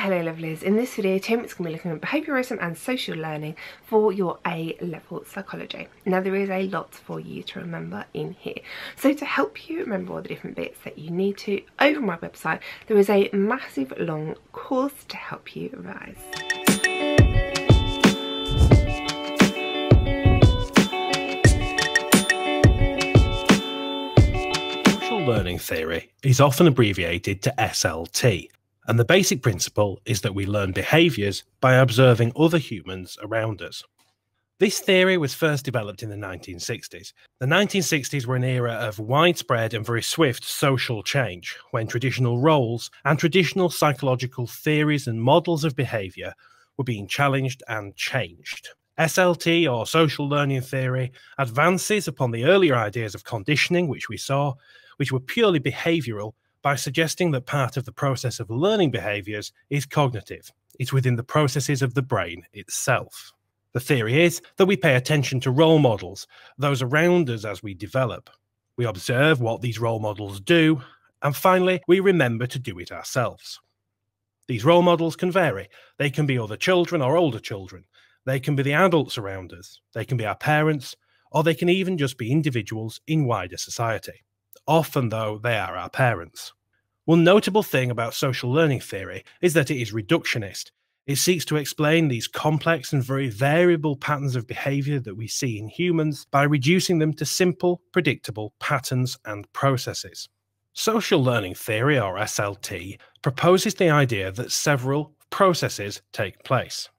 Hello lovelies, in this video Tim is going to be looking at behaviourism and social learning for your A-level psychology. Now there is a lot for you to remember in here. So to help you remember all the different bits that you need to, over my website there is a massive long course to help you revise. Social learning theory is often abbreviated to SLT and the basic principle is that we learn behaviours by observing other humans around us. This theory was first developed in the 1960s. The 1960s were an era of widespread and very swift social change, when traditional roles and traditional psychological theories and models of behaviour were being challenged and changed. SLT, or social learning theory, advances upon the earlier ideas of conditioning, which we saw, which were purely behavioural by suggesting that part of the process of learning behaviors is cognitive. It's within the processes of the brain itself. The theory is that we pay attention to role models, those around us as we develop. We observe what these role models do, and finally, we remember to do it ourselves. These role models can vary. They can be other children or older children. They can be the adults around us. They can be our parents, or they can even just be individuals in wider society. Often, though, they are our parents. One notable thing about social learning theory is that it is reductionist. It seeks to explain these complex and very variable patterns of behavior that we see in humans by reducing them to simple, predictable patterns and processes. Social learning theory, or SLT, proposes the idea that several processes take place.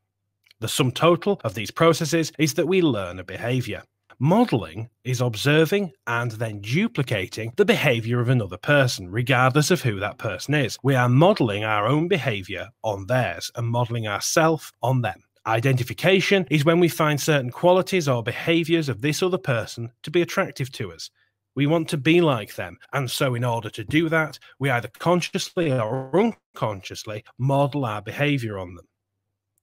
The sum total of these processes is that we learn a behavior. Modeling is observing and then duplicating the behavior of another person, regardless of who that person is. We are modeling our own behavior on theirs and modeling ourselves on them. Identification is when we find certain qualities or behaviors of this other person to be attractive to us. We want to be like them. And so, in order to do that, we either consciously or unconsciously model our behavior on them.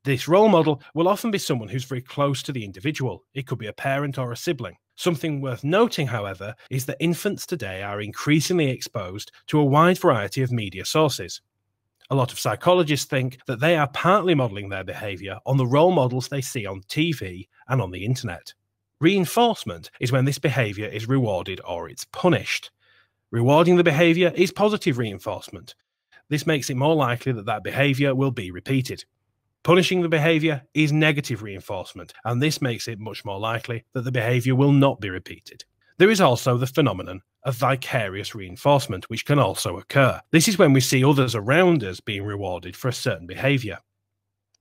This role model will often be someone who's very close to the individual. It could be a parent or a sibling. Something worth noting, however, is that infants today are increasingly exposed to a wide variety of media sources. A lot of psychologists think that they are partly modeling their behavior on the role models they see on TV and on the internet. Reinforcement is when this behavior is rewarded or it's punished. Rewarding the behavior is positive reinforcement. This makes it more likely that that behavior will be repeated. Punishing the behavior is negative reinforcement, and this makes it much more likely that the behavior will not be repeated. There is also the phenomenon of vicarious reinforcement, which can also occur. This is when we see others around us being rewarded for a certain behavior.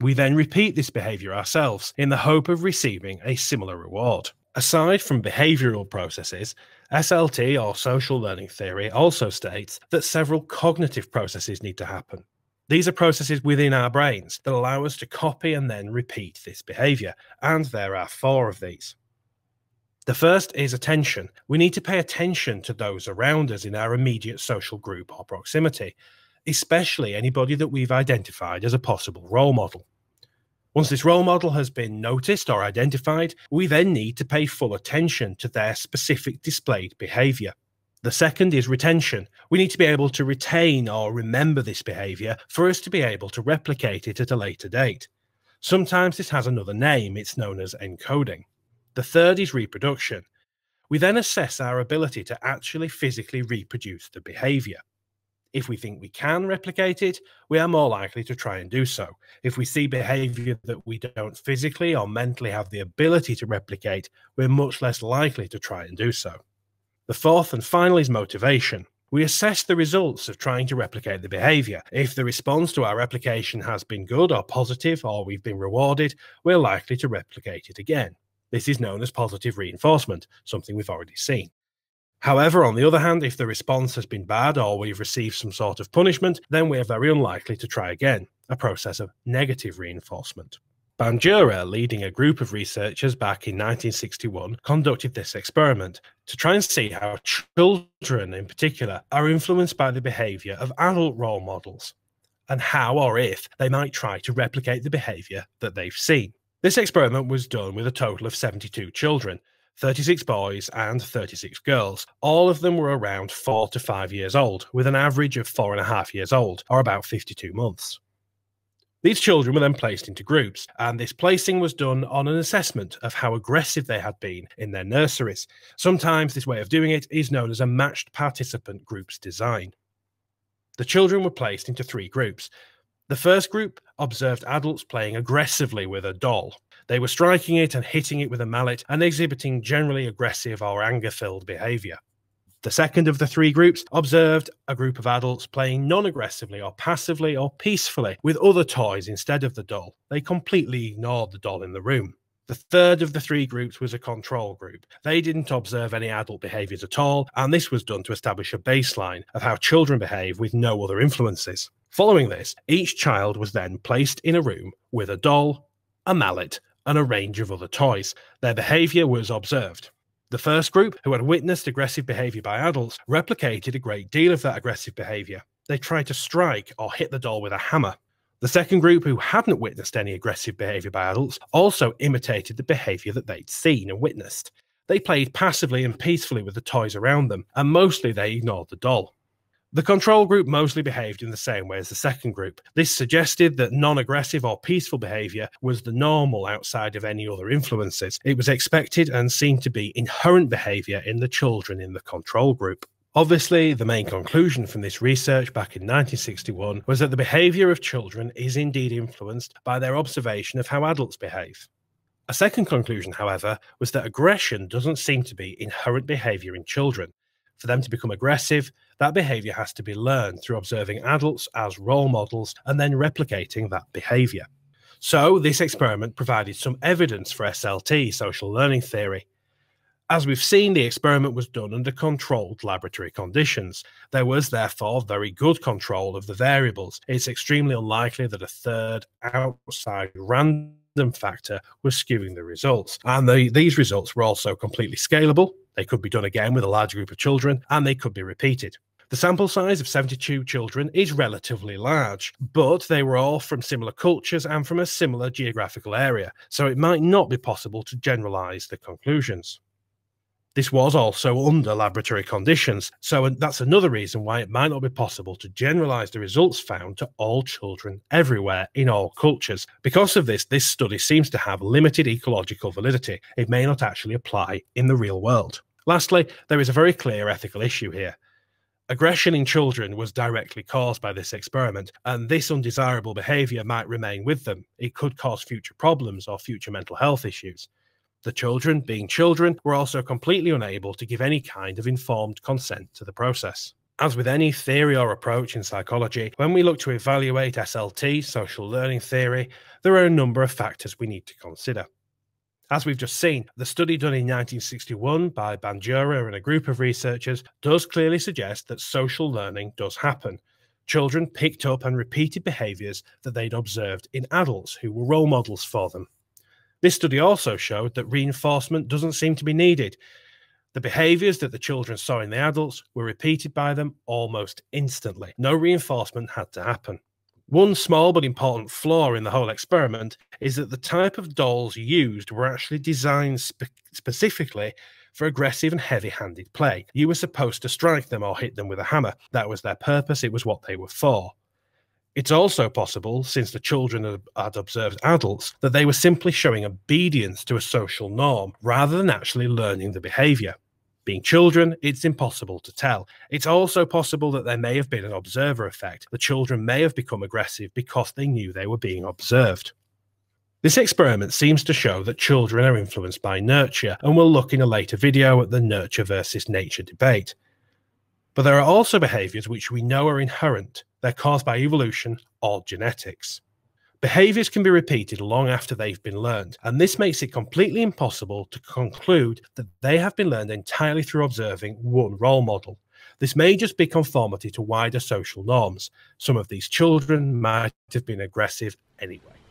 We then repeat this behavior ourselves in the hope of receiving a similar reward. Aside from behavioral processes, SLT or social learning theory also states that several cognitive processes need to happen. These are processes within our brains that allow us to copy and then repeat this behavior. And there are four of these. The first is attention. We need to pay attention to those around us in our immediate social group or proximity, especially anybody that we've identified as a possible role model. Once this role model has been noticed or identified, we then need to pay full attention to their specific displayed behavior. The second is retention. We need to be able to retain or remember this behavior for us to be able to replicate it at a later date. Sometimes this has another name, it's known as encoding. The third is reproduction. We then assess our ability to actually physically reproduce the behavior. If we think we can replicate it, we are more likely to try and do so. If we see behavior that we don't physically or mentally have the ability to replicate, we're much less likely to try and do so. The fourth and final is motivation. We assess the results of trying to replicate the behavior. If the response to our replication has been good or positive, or we've been rewarded, we're likely to replicate it again. This is known as positive reinforcement, something we've already seen. However, on the other hand, if the response has been bad or we've received some sort of punishment, then we're very unlikely to try again, a process of negative reinforcement. Bandura, leading a group of researchers back in 1961, conducted this experiment to try and see how children, in particular, are influenced by the behavior of adult role models and how or if they might try to replicate the behavior that they've seen. This experiment was done with a total of 72 children, 36 boys and 36 girls. All of them were around four to five years old, with an average of four and a half years old, or about 52 months. These children were then placed into groups, and this placing was done on an assessment of how aggressive they had been in their nurseries. Sometimes this way of doing it is known as a matched participant groups design. The children were placed into three groups. The first group observed adults playing aggressively with a doll. They were striking it and hitting it with a mallet and exhibiting generally aggressive or anger filled behavior. The second of the three groups observed a group of adults playing non aggressively or passively or peacefully with other toys instead of the doll. They completely ignored the doll in the room. The third of the three groups was a control group. They didn't observe any adult behaviours at all, and this was done to establish a baseline of how children behave with no other influences. Following this, each child was then placed in a room with a doll, a mallet, and a range of other toys. Their behaviour was observed. The first group, who had witnessed aggressive behavior by adults, replicated a great deal of that aggressive behavior. They tried to strike or hit the doll with a hammer. The second group, who hadn't witnessed any aggressive behavior by adults, also imitated the behavior that they'd seen and witnessed. They played passively and peacefully with the toys around them, and mostly they ignored the doll. The control group mostly behaved in the same way as the second group. This suggested that non aggressive or peaceful behavior was the normal outside of any other influences. It was expected and seemed to be inherent behavior in the children in the control group. Obviously, the main conclusion from this research back in 1961 was that the behavior of children is indeed influenced by their observation of how adults behave. A second conclusion, however, was that aggression doesn't seem to be inherent behavior in children. For them to become aggressive, that behavior has to be learned through observing adults as role models and then replicating that behavior. So, this experiment provided some evidence for SLT, social learning theory. As we've seen, the experiment was done under controlled laboratory conditions. There was therefore very good control of the variables. It's extremely unlikely that a third outside random factor was skewing the results. And the, these results were also completely scalable. They could be done again with a large group of children, and they could be repeated. The sample size of 72 children is relatively large, but they were all from similar cultures and from a similar geographical area, so it might not be possible to generalize the conclusions. This was also under laboratory conditions, so that's another reason why it might not be possible to generalize the results found to all children everywhere in all cultures. Because of this, this study seems to have limited ecological validity. It may not actually apply in the real world. Lastly, there is a very clear ethical issue here. Aggression in children was directly caused by this experiment, and this undesirable behavior might remain with them. It could cause future problems or future mental health issues. The children, being children, were also completely unable to give any kind of informed consent to the process. As with any theory or approach in psychology, when we look to evaluate SLT, social learning theory, there are a number of factors we need to consider. As we've just seen, the study done in 1961 by Bandura and a group of researchers does clearly suggest that social learning does happen. Children picked up and repeated behaviours that they'd observed in adults who were role models for them. This study also showed that reinforcement doesn't seem to be needed. The behaviours that the children saw in the adults were repeated by them almost instantly. No reinforcement had to happen. One small but important flaw in the whole experiment is that the type of dolls used were actually designed spe specifically for aggressive and heavy handed play. You were supposed to strike them or hit them with a hammer. That was their purpose, it was what they were for. It's also possible, since the children had observed adults, that they were simply showing obedience to a social norm rather than actually learning the behavior. Being children, it's impossible to tell. It's also possible that there may have been an observer effect. The children may have become aggressive because they knew they were being observed. This experiment seems to show that children are influenced by nurture, and we'll look in a later video at the nurture versus nature debate. But there are also behaviours which we know are inherent, they're caused by evolution or genetics. Behaviors can be repeated long after they've been learned, and this makes it completely impossible to conclude that they have been learned entirely through observing one role model. This may just be conformity to wider social norms. Some of these children might have been aggressive anyway.